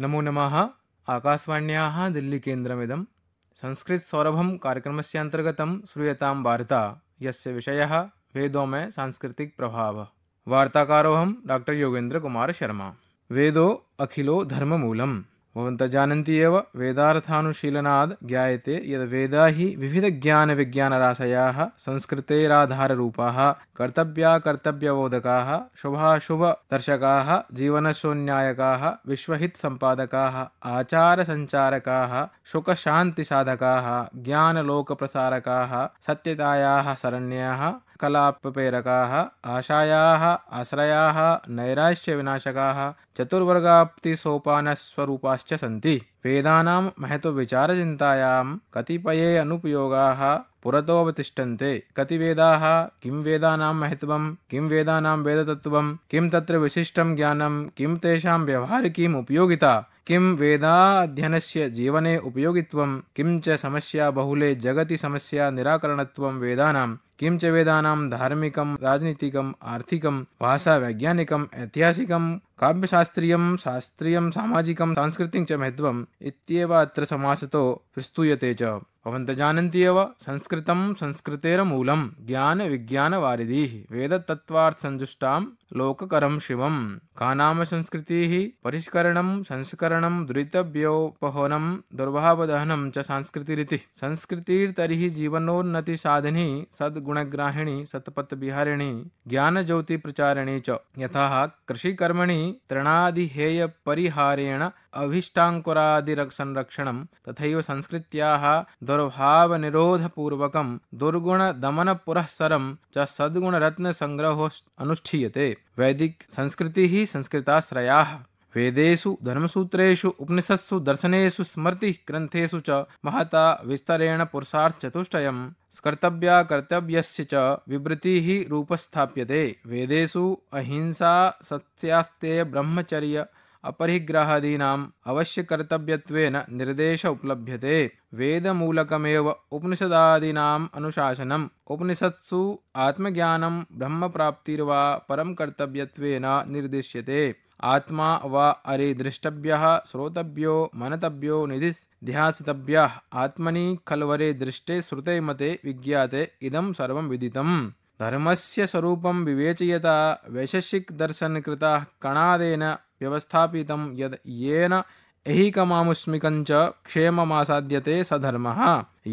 नमो नम। आकाशवाण्याः संस्कृतसौरभं कार्यक्रमस्य अंतर्गत श्रूयतां वार्ता। ये विषय वेदों में सांस्कृतिक प्रभाव। वार्ताकारोऽहं डॉक्टर योगेन्द्र कुमार शर्मा। वेदो अखिलो धर्ममूलम्। भवन्तः जानन्ति एव वेदार्थानुशीलनाद् ज्ञायते यद् वेदा हि विविधज्ञानविज्ञानराशयाः, संस्कृतेराधाररूपाः, कर्तव्याकर्तव्यबोधकाः, शुभाशुभदर्शकाः, जीवनशोन्यायकाः, विश्वहितसम्पादकाः, आचारसञ्चारकाः सुखशान्तिसाधकाः ज्ञानलोकप्रसारकाः, सत्यतायाः शरण्याः कलाप्रेरकाः आशायाः, आश्रयाः नैराश्यविनाशकाः चतुर्वर्गाप्तिसोपानस्वरूपाश्च सन्ति। वेदानां महत्त्वविचारचिन्तायां कतिपये अनुपयोगाः पुरतोऽवतिष्ठन्ते कति वेदाः किं वेदानां महत्त्वं, किं वेदानां वेदतत्त्वं, किं तत्र विशिष्टं ज्ञानं, किं तेषां व्यवहारिकीम् उपयोगिता, किं वेदाध्ययनस्य जीवने उपयोगित्वं, किं च समस्या बहुले जगति समस्या निराकरणत्वं वेदानां। किं च वेदानां धार्मिकं राजनीतिकम् आर्थिकं भाषावैज्ञानिकम् ऐतिहासिकं, काव्यशास्त्रीयं, शास्त्रीयं, सामाजिकं सांस्कृतिकं च महत्त्वम् इत्येव अत्र समासतो प्रस्तूयते च। भवन्तः जानन्ति एव संस्कृतं संस्कृतेरमूलं ज्ञानविज्ञानवारिधिः। वेदतत्त्वार्थसञ्जुष्टां लोककरं शिवं। का नाम संस्कृतिः परिष्करणं, संस्करणं दुरितव्योपहनं, दुर्भावदहनं च संस्कृतिरिति। संस्कृतिर्तर्हि जीवनोन्नतिसाधनी, सद्गुणग्राहिणी, सत्पथविहारिणी, ज्ञानज्योतिप्रचारिणी च। यथा कृषिकर्मणि तृणादिहेयपरिहारेण अभीष्टाङ्कुरादिसंरक्षणं तथैव संस्कृत्याः दुर्भावनिरोधपूर्वकं दुर्गुणदमनपुरःसरं च सद्गुणरत्नसङ्ग्रहो अनुष्ठीयते। वैदिकसंस्कृतिः संस्कृताश्रया। वेदेषु, धर्मसूत्रेषु, उपनिषत्सु, दर्शनेषु ग्रंथेशु च महता विस्तरेण पुरुषार्थचतुष्टयं कर्तव्या कर्तव्य विवृतिः रूपस्थाप्यते। वेदेषु अहिंसा सत्यास्ते ब्रह्मचर्य अपरिग्रहादीनाम् अवश्यकर्तव्यत्वेन निर्देश उपलभ्यते। वेदमूलकमेव उपनिषदादीनाम् अनुशासनम्। उपनिषत्सु आत्मज्ञानं ब्रह्मप्राप्तिर्वा परं कर्तव्यत्वेन निर्दिश्यते। आत्मा वा अरे द्रष्टव्यः, श्रोतव्यो, मनतव्यो निधिध्यासितव्यः आत्मनि खल्वरे दृष्टे श्रुते मते विज्ञाते, इदं सर्वं विदितम्। धर्मस्य स्वरूपं विवेचयता वैशेषिकदर्शनकृताः कणादेन व्यवस्थापितं यद येन ऐहिकमामुष्मिकञ्च क्षेममासाद्यते स धर्मः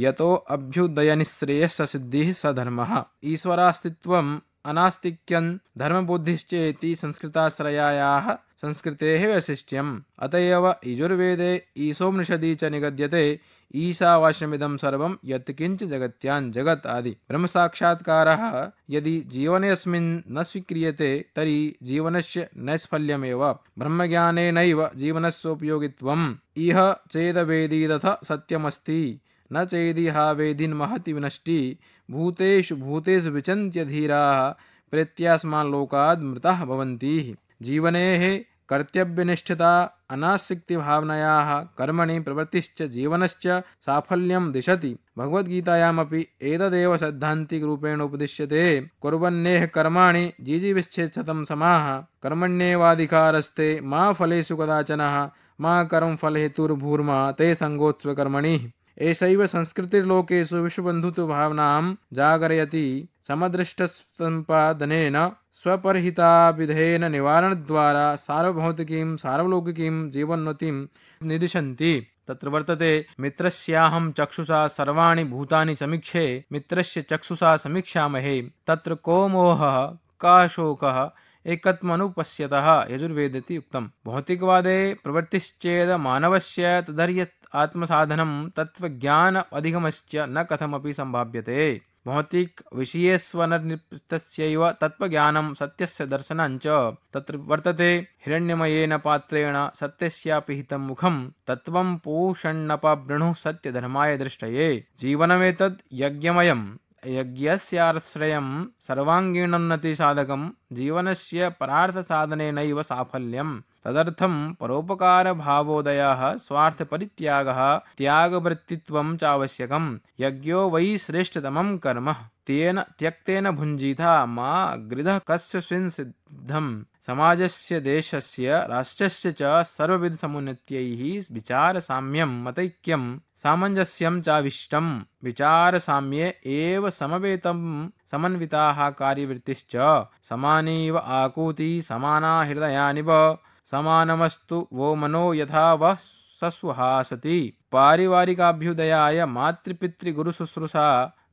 यतो अभ्युदयनिःश्रेयस्सिद्धिः स धर्मः ईश्वरास्तित्वम् अनास्तिक्यं धर्मबुद्धिश्चेति संस्कृताश्रयायाः संस्कृतेः वैशिष्ट्यम्। अत एव यजुर्वेदे ईशोपनिषदि च निगद्यते ईशावास्यमिदं सर्वं यत् किञ्च जगत्यां जगत् आदि। ब्रह्मसाक्षात्कारः यदि जीवनेऽस्मिन् न स्वीक्रियते, तर्हि जीवनस्य नैष्फल्यमेव। ब्रह्मज्ञानेनैव जीवनस्योपयोगित्वम्। इह चेदवेदीदथ सत्यमस्ति। न चेदिहावेदिन्महति विनष्टि, भूतेषु भूतेषु विचन्त्य धीराः, प्रेत्यास्मान् लोकाद् मृताः भवन्ति। जीवनेः कर्तव्यनिष्ठता अनासक्तिभावनयाः, कर्मणि प्रवृत्तिश्च जीवनश्च साफल्यं दिशति। भगवद्गीतायामपि एतदेव सैद्धान्तिकरूपेण उपदिश्यते कुर्वन्नेह कर्माणि जीजीविच्छेदशतं समाः। कर्मण्येवाधिकारस्ते मा फलेषु कदाचनः, मा कर्मफलहेतुर्भूर्मा ते सङ्गोत्स्वकर्मणि एषैव संस्कृतिर्लोकेषु विश्वबन्धुत्वभावनां जागरयति। समदृष्टसम्पादनेन स्वपरहिताविधेन निवारणद्वारा सार्वभौतिकीं, सार्वलौकिकीं जीवनोन्नतिं निदिशन्ति। तत्र वर्तते, मित्रस्याहं चक्षुषा सर्वाणि भूतानि समीक्षे, मित्रस्य चक्षुषा समीक्षामहे। तत्र को मोहः, का शोकः एकत्वमनुपश्यतः यजुर्वेदेति उक्तं भौतिकवादे प्रवृत्तिश्चेद मानवस्य तदर्यत् आत्मसाधनं तत्त्वज्ञान अधिगमश्च न कथमपि सम्भाव्यते। भौतिकविषयेष्वनर्निप्तस्यैव तत्त्वज्ञानं सत्यस्य दर्शनञ्च तत्र वर्तते हिरण्यमयेन पात्रेण सत्यस्यापि हितं मुखं, तत्त्वं पूषण्णपवृणुः सत्यधर्माय दृष्टये। जीवनमेतद् यज्ञमयम् यज्ञस्याश्रयं सर्वाङ्गीणोन्नतिसाधकं, जीवनस्य परार्थसाधनेनैव साफल्यं तदर्थं परोपकारभावोदयः स्वार्थपरित्यागः त्यागवृत्तित्वं चावश्यकं। यज्ञो वै श्रेष्ठतमं कर्म। तेन त्यक्तेन भुञ्जीथा मा गृधः कस्य सिद्धं समाजस्य, देशस्य, राष्ट्रस्य च सर्वविधसमुन्नत्यैः विचारसाम्यं मतैक्यं। सामञ्जस्यं चाविष्टं। विचारसाम्ये एव समवेतं। समन्विताः कार्यवृत्तिश्च। समानैव आकूति समाना हृदयानिव। समानमस्तु वो मनो यथा वः सस्वहासति पारिवारिकाभ्युदयाय मातृपितृगुरुशुश्रूषा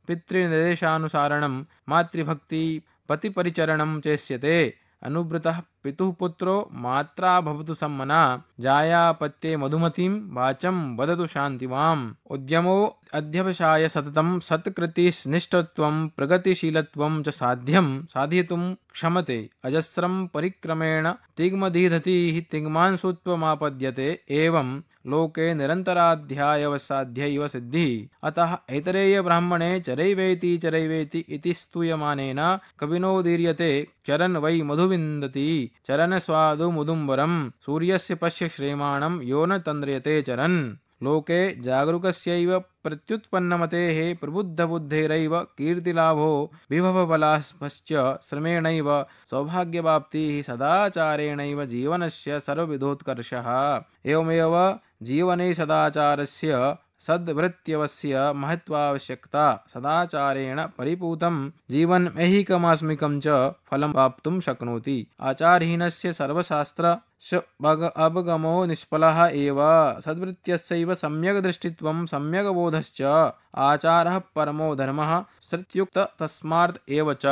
पितृनिर्देशानुसारणं मातृभक्ति पतिपरिचरणं चेष्यते। अनुवृतः पितुः पुत्रो मात्रा भवतु सम्मना, जायापत्ये मधुमतीं वाचं वदतु शान्तिमाम् उद्यमो अध्यवसाय सततं सत्कृतिनिष्ठत्वं प्रगतिशीलत्वं च साध्यं क्षमते, अजस्रं परिक्रमेण तिग्मदीधतिः तिग्मांसुत्वमापद्यते, एवं लोके निरन्तराध्यायवसाध्यैव सिद्धिः। अतः ऐतरेयब्राह्मणे चरैवेति चरैवेति इति स्तूयमानेन कविनोदीर्यते चरन् वै मधुविन्दति। चरन् स्वादु मुदुम्बरं सूर्यस्य पश्य श्रेमाणं यो न तन्द्रियते चरन्। लोके जागरूकस्यैव प्रत्युत्पन्नमतेः प्रबुद्धबुद्धेरैव कीर्तिलाभो विभवबलाभश्च श्रमेणैव सौभाग्यवाप्तिः सदाचारेणैव जीवनस्य सर्वविधोत्कर्षः। एवमेव जीवने सदाचारस्य सद्वृत्त्यवस्य महत्वावश्यकता सदाचारेण परिपूतं जीवनमैहिकमास्मिकं च फलं प्राप्तुं शक्नोति। आचारहीनस्य सर्वशास्त्र अवगमो निष्फलः एव। सद्वृत्त्यस्यैव सम्यक् दृष्टित्वं सम्यक् बोधश्च। आचारः परमो धर्मः श्रुत्युक्त तस्मात् एव च।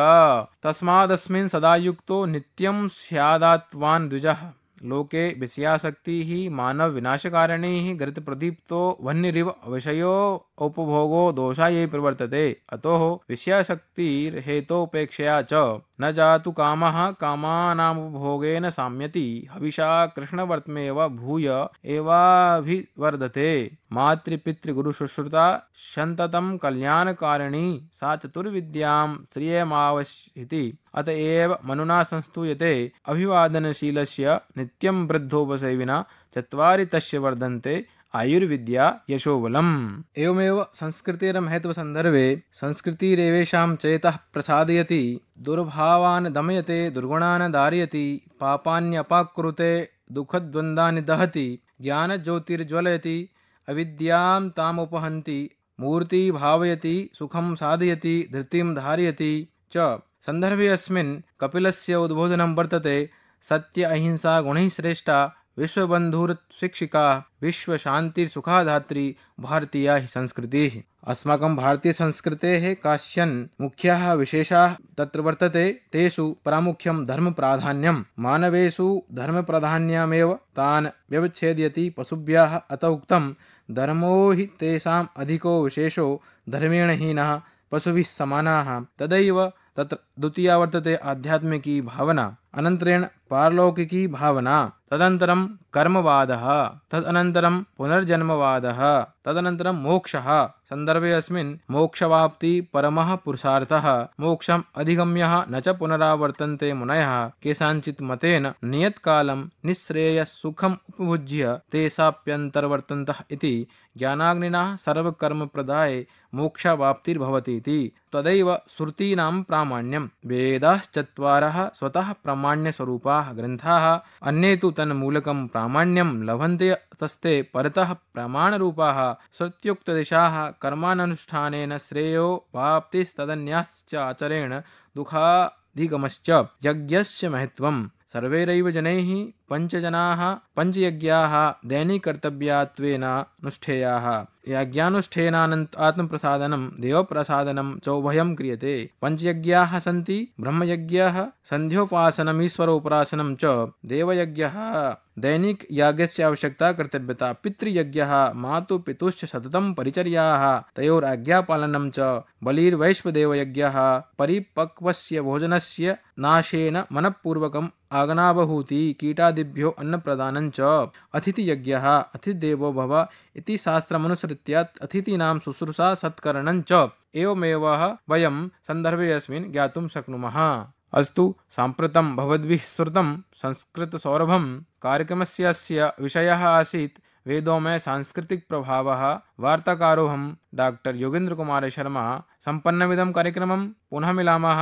तस्मादस्मिन् सदा युक्तो नित्यं स्यादात्वान् द्विजः। लोके विषयासक्तिः मानवविनाशकारणैः गृतप्रदीप्तो वह्निरिव विषयो उपभोगो दोषायै प्रवर्तते। अतो विषयासक्तिर्हेतोपेक्षया च न जातु कामः कामानामुपभोगेन साम्यति। हविषा कृष्णवर्त्मेव भूय एवाभिवर्धते। मातृपितृगुरुशुश्रुता सन्ततं कल्याणकारिणी। सा चतुर्विद्यां श्रियमावश्यति अत एव मनुना संस्तूयते। अभिवादनशीलस्य नित्यं वृद्धोपसेविना चत्वारि तस्य वर्धन्ते। आयुर्विद्या यशोबलम्। एवमेव संस्कृतेर्महत्वसन्दर्भे संस्कृतिरेवेषां चेतः प्रसादयति, दुर्भावान् दमयते, दुर्गुणान् दारयति पापान्यपाकुरुते दुःखद्वन्द्वानि दहति, ज्ञानज्योतिर्ज्वलयति, अविद्यां तामुपहन्ति, मूर्ति भावयति, सुखं साधयति, धृतिं धारयति च। सन्दर्भे अस्मिन् कपिलस्य उद्बोधनं वर्तते, सत्य अहिंसा गुणैः श्रेष्ठा विश्वबन्धुर्शिक्षिका, विश्वशान्तिर्सुखाधात्री भारतीया हि संस्कृतिः। अस्माकं भारतीयसंस्कृतेः काश्चन मुख्याः विशेषाः तत्र वर्तते, तेषु प्रामुख्यं धर्मप्राधान्यं। मानवेषु धर्मप्राधान्यमेव तान् व्यवच्छेदयति पशुभ्यः अत उक्तं, धर्मो हि तेषाम् अधिको विशेषो धर्मेण हीनः पशुभिः समानाः। तदैव तत्र द्वितीया वर्तते आध्यात्मिकी भावना। अनन्तरेण पारलौकिकी भावना। तदनन्तरं कर्मवादः, तदनन्तरं पुनर्जन्मवादः, तदनन्तरं मोक्षः। सन्दर्भे अस्मिन् मोक्षवाप्ति परमः पुरुषार्थः। मोक्षम् अधिगम्यः न च पुनरावर्तन्ते मुनयः। केषाञ्चित् मतेन नियत्कालं निःश्रेयसुखम् उपभुज्य तेषाप्यन्तर्वर्तन्तः इति ज्ञानाग्निना सर्वकर्मप्रदाये मोक्षवाप्तिर्भवति इति तदैव श्रुतीनां प्रामाण्यं वेदाश्चत्वारः स्वतः प्रामाण्यस्वरूपाः ग्रन्थाः। अन्ये तु तन्मूलकं प्राण्यम लभंते तस्ते परतः सत्युक्त दिशा कर्मानुष्ठानेन श्रेयो वाप्तिस्तदन्याश्च आचरेण दुःखाधिगमश्च यज्ञस्य महत्त्वं सर्वैरैव जनैः पञ्चजनाः पञ्चयज्ञाः दैनिकर्तव्यात्वेन अनुष्ठेयाः। यज्ञानुष्ठेनानन्त आत्मप्रसादनं, देवप्रसादनं चौभयं क्रियते। पञ्चयज्ञाः सन्ति, ब्रह्मयज्ञः सन्ध्योपासनमीश्वरोपासनं च देवयज्ञः। दैनिकयागस्य आवश्यकता कर्तव्यता, पितृयज्ञः मातुपितुश्च सततं परिचर्याः। तयोराज्ञापालनं च बलिर्वैश्वदेवयज्ञः, परिपक्वस्य भोजनस्य नाशेन मनഃपूर्वकम् आगनावहूति कीटादिभ्यो अन्नप्रदानं च। अतिथियज्ञः अतिथिदेवो भव इति शास्त्रमनुसृत्य अतिथीनां शुश्रूषा सत्करणं च। एवमेव वयं सन्दर्भे अस्मिन् ज्ञातुं शक्नुमः। अस्तु, साम्प्रतं भवद्भिः श्रुतं संस्कृतसौरभं कार्यक्रमस्य अस्य विषयः आसीत्। वेदों में सांस्कृतिक प्रभाव वार्ताकारोऽहं डाक्टर् योगेन्द्रकुमार शर्मा सम्पन्नमिदं कार्यक्रमं पुनः मिलामः।